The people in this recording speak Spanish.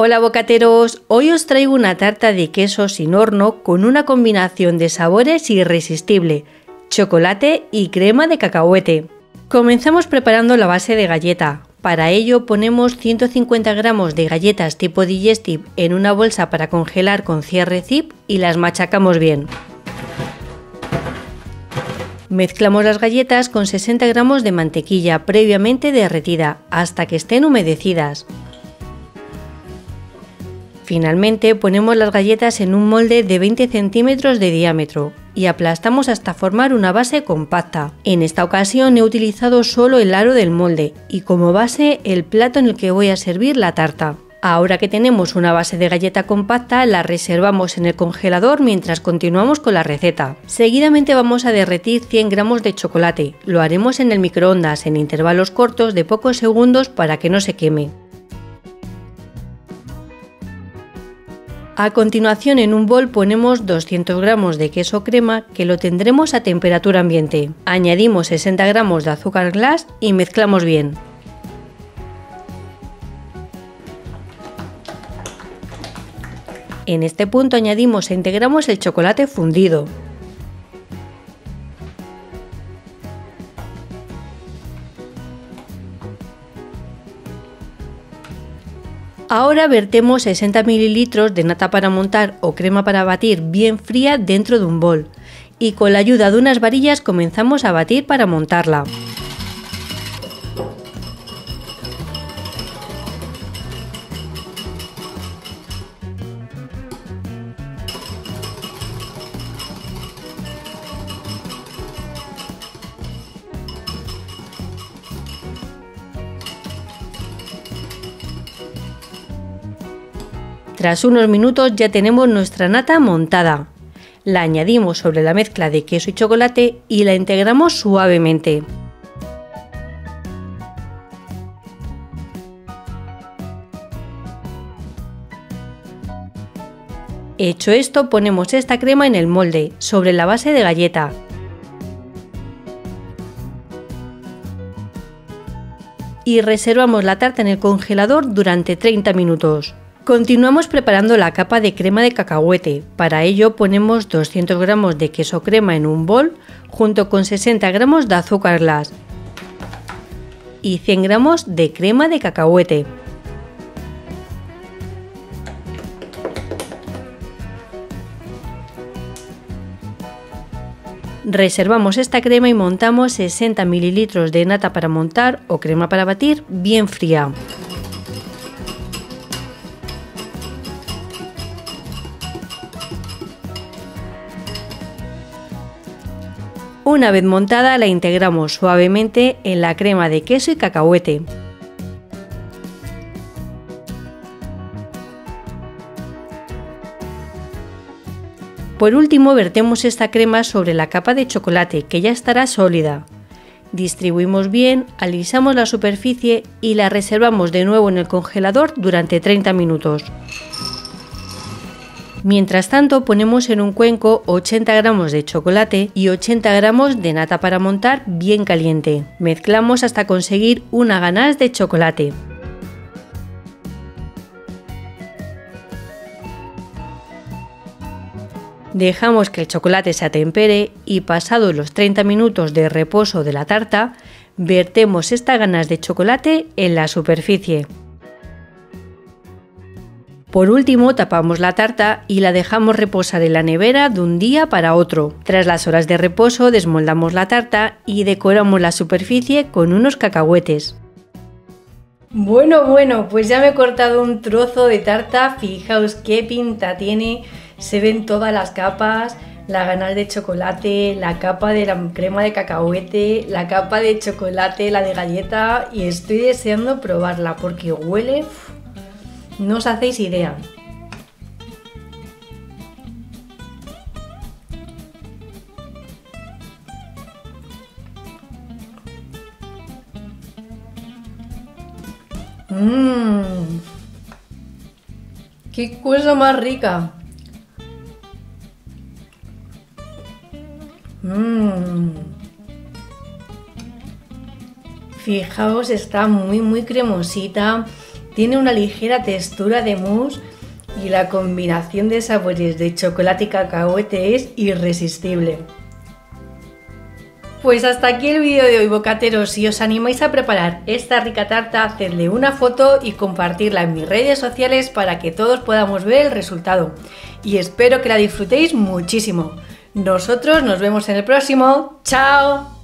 Hola bocateros, hoy os traigo una tarta de queso sin horno con una combinación de sabores irresistible, chocolate y crema de cacahuete. Comenzamos preparando la base de galleta. Para ello ponemos 150 gramos de galletas tipo digestive en una bolsa para congelar con cierre zip y las machacamos bien. Mezclamos las galletas con 60 gramos de mantequilla previamente derretida hasta que estén humedecidas. Finalmente ponemos las galletas en un molde de 20 centímetros de diámetro y aplastamos hasta formar una base compacta. En esta ocasión he utilizado solo el aro del molde y como base el plato en el que voy a servir la tarta. Ahora que tenemos una base de galleta compacta, la reservamos en el congelador mientras continuamos con la receta. Seguidamente vamos a derretir 100 gramos de chocolate. Lo haremos en el microondas en intervalos cortos de pocos segundos para que no se queme. A continuación en un bol ponemos 200 gramos de queso crema que lo tendremos a temperatura ambiente. Añadimos 60 gramos de azúcar glass y mezclamos bien. En este punto añadimos e integramos el chocolate fundido. Ahora vertemos 60 ml de nata para montar o crema para batir bien fría dentro de un bol y con la ayuda de unas varillas comenzamos a batir para montarla. Tras unos minutos ya tenemos nuestra nata montada. La añadimos sobre la mezcla de queso y chocolate y la integramos suavemente. Hecho esto, ponemos esta crema en el molde, sobre la base de galleta. Y reservamos la tarta en el congelador durante 30 minutos. Continuamos preparando la capa de crema de cacahuete. Para ello ponemos 200 gramos de queso crema en un bol junto con 60 gramos de azúcar glass y 100 gramos de crema de cacahuete. Reservamos esta crema y montamos 60 ml de nata para montar o crema para batir bien fría. Una vez montada la integramos suavemente en la crema de queso y cacahuete. Por último vertemos esta crema sobre la capa de chocolate que ya estará sólida. Distribuimos bien, alisamos la superficie y la reservamos de nuevo en el congelador durante 30 minutos. Mientras tanto ponemos en un cuenco 80 gramos de chocolate y 80 gramos de nata para montar bien caliente. Mezclamos hasta conseguir una ganache de chocolate. Dejamos que el chocolate se atempere y pasados los 30 minutos de reposo de la tarta, vertemos esta ganas de chocolate en la superficie. Por último, tapamos la tarta y la dejamos reposar en la nevera de un día para otro. Tras las horas de reposo, desmoldamos la tarta y decoramos la superficie con unos cacahuetes. Bueno, bueno, pues ya me he cortado un trozo de tarta, fijaos qué pinta tiene, se ven todas las capas, la ganache de chocolate, la capa de la crema de cacahuete, la capa de chocolate, la de galleta y estoy deseando probarla porque huele no os hacéis idea. Mmm. ¡Qué cosa más rica! Mmm. Fijaos, está muy muy cremosita Tiene una ligera textura de mousse y la combinación de sabores de chocolate y cacahuete es irresistible. Pues hasta aquí el vídeo de hoy, bocateros. Si os animáis a preparar esta rica tarta, hacedle una foto y compartirla en mis redes sociales para que todos podamos ver el resultado. Y espero que la disfrutéis muchísimo. Nosotros nos vemos en el próximo. ¡Chao!